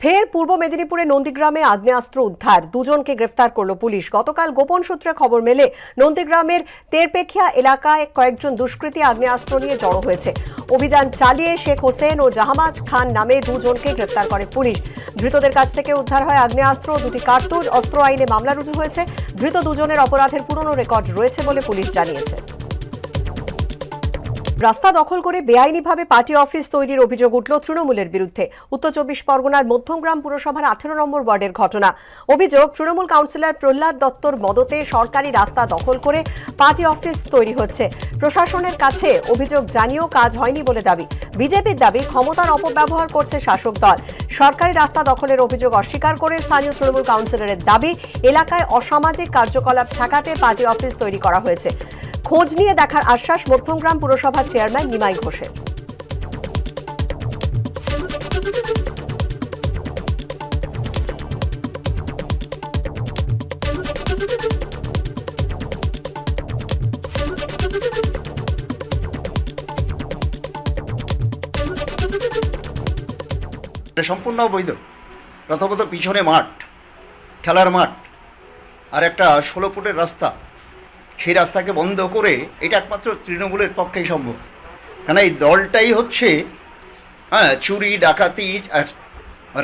ফের পূর্ব মেদিনীপুরে নন্দীগ্রামে আগ্নেয়াস্ত্র উদ্ধার। দুজনকে গ্রেফতার করল পুলিশ। গতকাল গোপন সূত্রে খবর মেলে, নন্দীগ্রামের তেরপেখিয়া এলাকায় কয়েকজন দুষ্কৃতী আগ্নেয়াস্ত্র নিয়ে জড়ো হয়েছে। অভিযান চালিয়ে শেখ হোসেন ও জাহামাজ খান নামে দুজনকে গ্রেফতার করে পুলিশ। ধৃতদের কাছ থেকে উদ্ধার হয় আগ্নেয়াস্ত্র, দুটি কার্তুজ, অস্ত্র আইনে মামলা রুজু হয়েছে। ধৃত দুজনের অপরাধের পুরনো রেকর্ড রয়েছে বলে পুলিশ জানিয়েছে। রাস্তা দখল করে বেআইনিভাবে পার্টি অফিস তৈরির অভিযোগ উঠল তৃণমূলের বিরুদ্ধে। উত্তর চব্বিশ পরগনার মধ্যমগ্রাম পুরসভার আঠেরো নম্বর ওয়ার্ডের ঘটনা। অভিযোগ, তৃণমূল কাউন্সিলর প্রহ্লাদ দত্তর মদতে সরকারি রাস্তা দখল করে পার্টি অফিস তৈরি হচ্ছে। প্রশাসনের কাছে অভিযোগ জানিয়েও কাজ হয়নি বলে দাবি। বিজেপির দাবি, ক্ষমতার অপব্যবহার করছে শাসক দল। সরকারি রাস্তা দখলের অভিযোগ অস্বীকার করে স্থানীয় তৃণমূল কাউন্সিলরের দাবি, এলাকায় অসামাজিক কার্যকলাপ ঠেকাতে পার্টি অফিস তৈরি করা হয়েছে। খোঁজ নিয়ে দেখার আশ্বাস মধ্যমগ্রাম পুরসভার চেয়ারম্যান নিমাই ঘোষের। সম্পূর্ণ অবৈধ। প্রথমত পিছনে মাঠ, খেলার মাঠ, আর একটা ষোলো ফুটের রাস্তা। সেই রাস্তাকে বন্ধ করে এটা একমাত্র তৃণমূলের পক্ষেই সম্ভব। কারণ এই দলটাই হচ্ছে হ্যাঁ চুরি, ডাকাতি, আর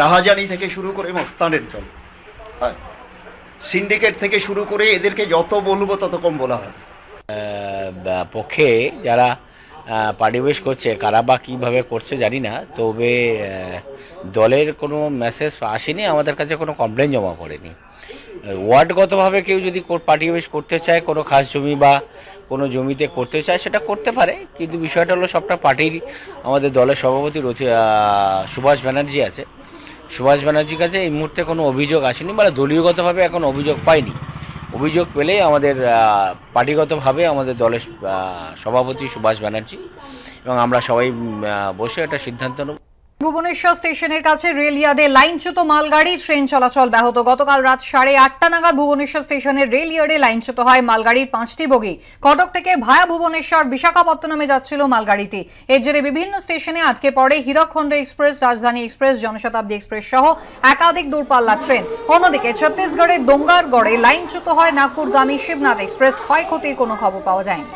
রাহাজানি থেকে শুরু করে মস্তানের দল। হ্যাঁ সিন্ডিকেট থেকে শুরু করে এদেরকে যত বলব তত কম বলা হয়। পক্ষে যারা পারিবেশ করছে, কারা বা কীভাবে করছে জানি না, তবে দলের কোনো মেসেজ আসেনি, আমাদের কাছে কোনো কমপ্লেন জমা পড়েনি ওয়ার্ডগতভাবে কেউ যদি পার্টি পার্টিবেশ করতে চায়, কোনো খাস জমি বা কোনো জমিতে করতে চায়, সেটা করতে পারে। কিন্তু বিষয়টা হলো সবটা পার্টির, আমাদের দলের সভাপতি সুভাষ ব্যানার্জি আছে। সুভাষ ব্যানার্জির কাছে এই মুহূর্তে কোনো অভিযোগ আসেনি মানে দলীয়গতভাবে এখন অভিযোগ পাইনি অভিযোগ পেলেই আমাদের পার্টিগতভাবে আমাদের দলের সভাপতি সুভাষ ব্যানার্জি এবং আমরা সবাই বসে একটা সিদ্ধান্ত নেব। ভুবনেশ্বর স্টেশনের কাছে রেল ইয়ার্ডে লাইনচ্যুত মালগাড়ি ট্রেন চলাচল ব্যাহত গতকাল রাত সাড়ে আটটা নাগাদ ভুবনেশ্বর স্টেশনের রেল ইয়ার্ডে লাইনচ্যুত হয় মালগাড়ির পাঁচটি বগি কটক থেকে ভায়া ভুবনেশ্বর বিশাখাপত্তনমে যাচ্ছিল মালগাড়িটি এর জেরে বিভিন্ন স্টেশনে আটকে পড়ে Hirakhand express Rajdhani express Janshatabdi express সহ একাধিক দূরপাল্লা ট্রেন অন্যদিকে ছত্তিশগড়ের দোঙ্গারগড়ে লাইনচ্যুত হয় নাগপুরগামী শিবনাথ এক্সপ্রেস ক্ষয়ক্ষতির কোনো খবর পাওয়া যায়নি